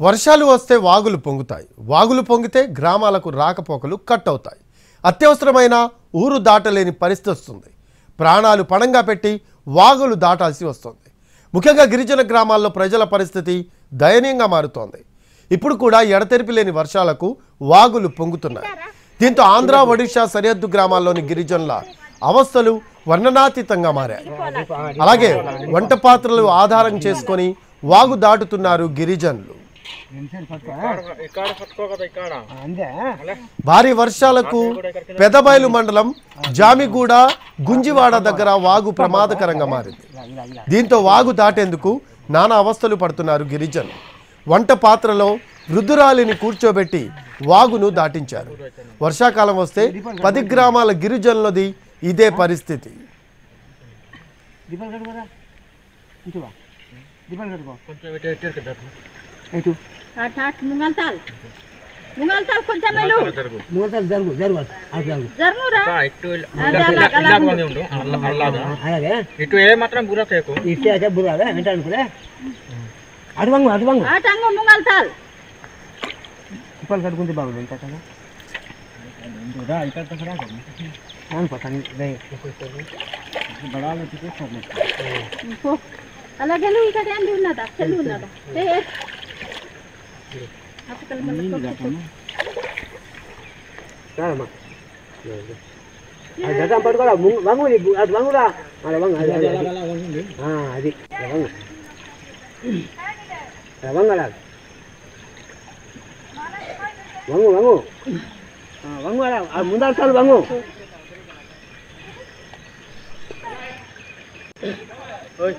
వర్షాలు వస్తే వాగులు పొంగుతాయి. వాగులు పొంగితే గ్రామాలకు రాకపోకలు కట్ అవుతాయి అత్యవసరమైన ఊరు దాటలేని పరిస్థితి వస్తుంది. ప్రాణాలు పణంగా పెట్టి వాగులు దాటాల్సి వస్తుంది. ముఖ్యంగా గిరిజన గ్రామాల్లో ప్రజల పరిస్థితి దయనీయంగా మారుతోంది. ఇప్పుడు కూడా ఎడతెరిపి లేని వర్షాలకు వాగులు పొంగుతున్నాయి. దీంతో ఆంధ్ర ఒడిషా సరిహద్దు గ్రామాల్లోని గిరిజనుల అవస్థలు వర్ణనాతీతంగా మారాయి. అలాగే వంట పాత్రలు ఆధారం చేసుకొని వాగు దాటుతున్నారు గిరిజనులు. భారీ వర్షాలకు పెదబయలు మండలం జామిగూడ గుంజివాడ దగ్గర వాగు ప్రమాదకరంగా మారింది దీంతో వాగు దాటేందుకు నానా అవస్థలు పడుతున్నారు గిరిజనులు వంట పాత్రలో వృద్ధురాలిని కూర్చోబెట్టి వాగును దాటించారు వర్షాకాలం వస్తే పది గ్రామాల గిరిజనులది ఇదే పరిస్థితి దీపాలు కట్టుకోరా దీపాలు కట్టుకో కొంచెం ఇటు ఇటు ఇటు జరుగు. ఇటు అట్ అట్ ముంగల్తాల్ ముంగల్తాల్ కొంచెం వెళ్ళు జరుగు మూతలు జరుగు జరుగు అటు జరుగు జరుమురా రా, ఇటు ఇలా- ఇలా- ఇలా- ఇలా కొంది ఉండు అల్ల- అల్లాగా అలాగే ఇటు ఏ మాత్రం బుర్ర చేయకు ఇస్తే అయితే బుర్రాలే వెంట అనుకునే అటు వంగు అటు వంగు అటంగు ముంగల్తాల్ దీపాలు కట్టుకుంటే బాగుంది ఎంత కదా అవును పక్కన పో అలాగే ఇక్కడ ఏంటి ఉన్నదా చెల్లి ఉన్నదా Apa kalau nak kau kau? Dah mak. Ada tak baru kalau bangun bangun ah, ni ah, ah, bangun, bangun lah. Ada bangun. Ada ada. Ha, adik. Ada bangun. Ada bangun lah. Bangun bangun. Ha, bangun lah. Ah, mundar sal bangun. Oi.